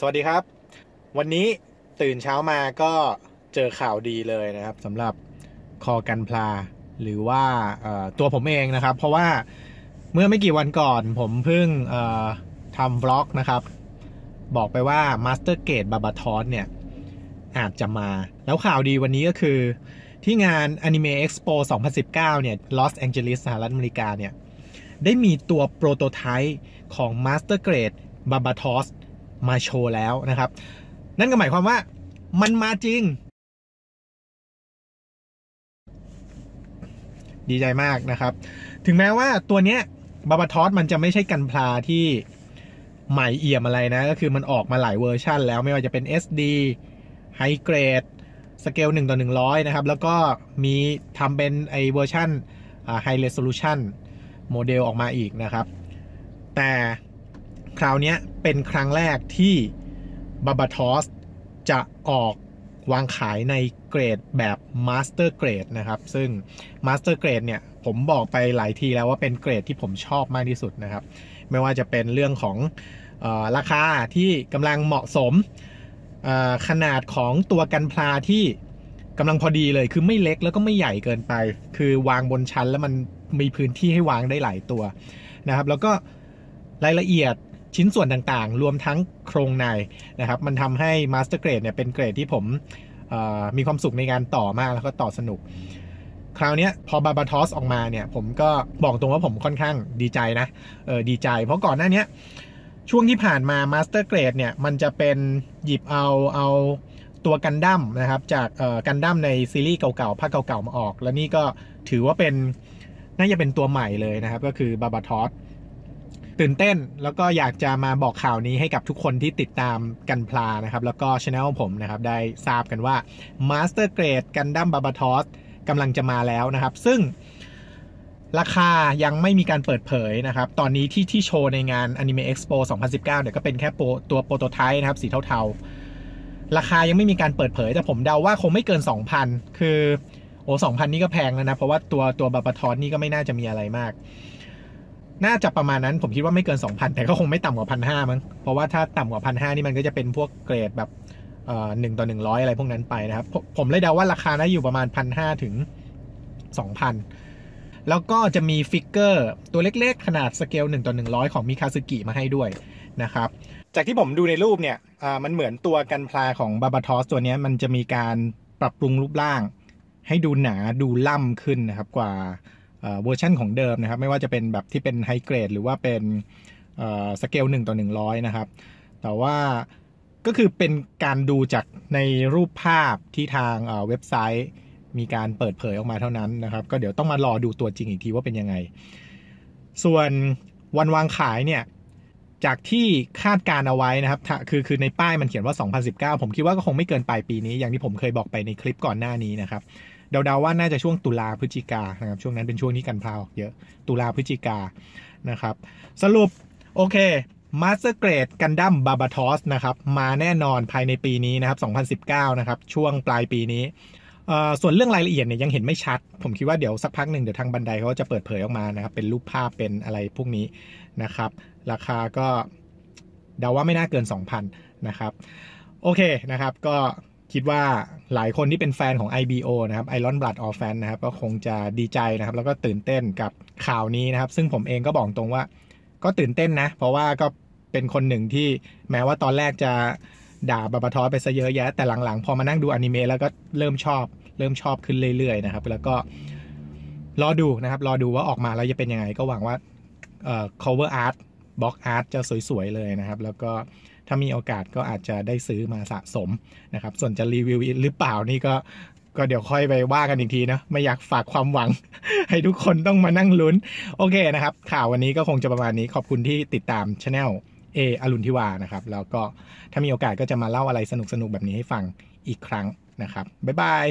สวัสดีครับ วันนี้ตื่นเช้ามาก็เจอข่าวดีเลยนะครับสำหรับคอกันพลา หรือว่าตัวผมเองนะครับ เพราะว่าเมื่อไม่กี่วันก่อนผมเพิ่งทำบล็อกนะครับ บอกไปว่า Master Gate b a b a t o s เนี่ยอาจจะมา แล้วข่าวดีวันนี้ก็คือ ที่งาน Anime Expo 2019 เนี่ย Los Angeles สหรัฐอเมริกาเนี่ย ได้มีตัวโปรโตไทป์ของ Master Grade b a b a t o s มาโชว์แล้วนะครับ นั่นก็หมายความว่ามันมาจริง ดีใจมากนะครับ ถึงแม้ว่าตัวเนี้ยบาบาทอสมันจะไม่ใช่กันพลาที่ใหม่เอี่ยมอะไรนะ ก็คือมันออกมาหลายเวอร์ชันแล้วไม่ว่าจะเป็น SD High Grade สเกล1ต่อ100 นะครับ แล้วก็มีทำเป็นไอเวอร์ชัน High Resolution โมเดลออกมาอีกนะครับ แต่ คราวนี้เป็นครั้งแรกที่ Barbatos จะออกวางขายในเกรดแบบ Master Grade นะครับ ซึ่ง Master Grade เนี่ยผมบอกไปหลายทีแล้วว่าเป็นเกรดที่ผมชอบมากที่สุดนะครับ ไม่ว่าจะเป็นเรื่องของอราคาที่กำลังเหมาะสม ขนาดของตัวกันพลาที่กำลังพอดีเลย คือไม่เล็กแล้วก็ไม่ใหญ่เกินไป คือวางบนชั้นแล้วมันมีพื้นที่ให้วางได้หลายตัวนะครับ แล้วก็รายละเอียด ชิ้นส่วนต่างๆ รวมทั้งโครงในนะครับ มันทำให้ Master Grade เนี่ยเป็นเกรดที่ผมมีความสุขในการต่อมากแล้วก็ต่อสนุก คราวนี้พอบาบาทอสออกมาเนี่ยผมก็บอกตรงว่าผมค่อนข้างดีใจนะเออดีใจ เพราะก่อนหน้านี้ช่วงที่ผ่านมา Master Grade เนี่ยมันจะเป็นหยิบเอาเอาตัวกันดั้มนะครับจากกันดั้มในซีรีส์เก่าๆภาคเก่าๆมาออก แล้วนี่ก็ถือว่าเป็นน่าจะเป็นตัวใหม่เลยนะครับ ก็คือบาบาทอส ตื่นเต้นแล้วก็อยากจะมาบอกข่าวนี้ให้กับทุกคนที่ติดตามกันพลานะครับ แล้วก็ช anel ผมนะครับ ได้ทราบกันว่า Master Grade Gundam Barbatos กำลังจะมาแล้วนะครับ ซึ่งราคายังไม่มีการเปิดเผยนะครับ ตอนนี้ที่ที่โชว์ในงาน Anime Expo 2019 เนี่ยก็เป็นแค่ตัวโปรโตไทป์นะครับ สีเทาๆ ราคายังไม่มีการเปิดเผย แต่ผมเดาว่าคงไม่เกิน 2,000 คือ โอ้2,000นี่ก็แพงแล้วนะ เพราะว่าตัวตัวบาบาทอนนี่ก็ไม่น่าจะมีอะไรมาก น่าจะประมาณนั้นผมคิดว่าไม่เกิน 2,000 แต่ก็คงไม่ต่ำกว่าพันห้ามั้งเพราะว่าถ้าต่ำกว่าพันห้านี่มันก็จะเป็นพวกเกรดแบบหนึ่งต่อหนึ่งร้อยอะไรพวกนั้นไปนะครับ ผมเลยเดาว่าราคาน่าอยู่ประมาณพันห้าถึงสองพันแล้วก็จะมี figure ตัวเล็กๆ ขนาดสเกล1ต่อ100 ของมิคาสึกิมาให้ด้วยนะครับ จากที่ผมดูในรูปเนี่ยมันเหมือนตัว Gunpla ของ Barbatos ตัวนี้มันจะมีการปรับปรุงรูปร่าง ให้ดูหนาดูล่ำขึ้นนะครับกว่า เวอร์ชันของเดิมนะครับ ไม่ว่าจะเป็นแบบที่เป็น High Grade หรือว่าเป็นสเกล1ต่อ 100 นะครับ แต่ว่าก็คือเป็นการดูจากในรูปภาพที่ทางเว็บไซต์ มีการเปิดเผยออกมาเท่านั้นนะครับ ก็เดี๋ยวต้องมารอดูตัวจริงอีกทีว่าเป็นยังไง ส่วนวันวางขายเนี่ยจากที่คาดการเอาไว้นะครับ คือคือในป้ายมันเขียนว่า 2019 ผมคิดว่าก็คงไม่เกินปลายปีนี้ อย่างที่ผมเคยบอกไปในคลิปก่อนหน้านี้นะครับ เดาๆว่าน่าจะช่วงตุลาพฤศจิกานะครับช่วงนั้นเป็นช่วงที่กันพาออกเยอะ ตุลาพฤศจิกานะครับ สรุปโอเค Master Grade Gundam Barbatos นะครับมาแน่นอนภายในปีนี้นะครับ 2019 นะครับ ช่วงปลายปีนี้ส่วนเรื่องรายละเอียดเนี่ยยังเห็นไม่ชัด ผมคิดว่าเดี๋ยวสักพักหนึ่งเดี๋ยวทาง Bandai เขาจะเปิดเผยออกมานะครับ เป็นรูปภาพเป็นอะไรพวกนี้นะครับ ราคาก็เดาว่าไม่น่าเกิน 2,000 นะครับ โอเคนะครับก็ คิดว่าหลายคนที่เป็นแฟนของ IBO นะครับ Iron-Blooded Orphans นะครับ ก็คงจะดีใจนะครับ แล้วก็ตื่นเต้นกับข่าวนี้นะครับ ซึ่งผมเองก็บอกตรงว่า ก็ตื่นเต้นนะ เพราะว่าก็เป็นคนหนึ่งที่แม้ว่าตอนแรกจะด่าบาบาทอไปซะเยอะแยะ แต่หลังๆ พอมานั่งดูอนิเมะแล้วก็เริ่มชอบ เริ่มชอบขึ้นเรื่อยๆนะครับ แล้วก็รอดูนะครับ รอดูว่าออกมาแล้วจะเป็นยังไง ก็หวังว่าเอ่อ cover art box art จะสวยๆเลยนะครับ แล้วก็ ถ้ามีโอกาสก็อาจจะได้ซื้อมาสะสมนะครับ ส่วนจะรีวิวหรือเปล่านี่ก็ก็เดี๋ยวค่อยไปว่ากันอีกทีนะไม่อยากฝากความหวัง ให้ทุกคนต้องมานั่งลุ้น โอเคนะครับ ข่าววันนี้ก็คงจะประมาณนี้ขอบคุณที่ติดตามช anel เออรุณทิวานะครับ แล้วก็ถ้ามีโอกาสก็จะมาเล่าอะไรสนุกๆ แบบนี้ให้ฟังอีกครั้งนะครับ บ๊ายบาย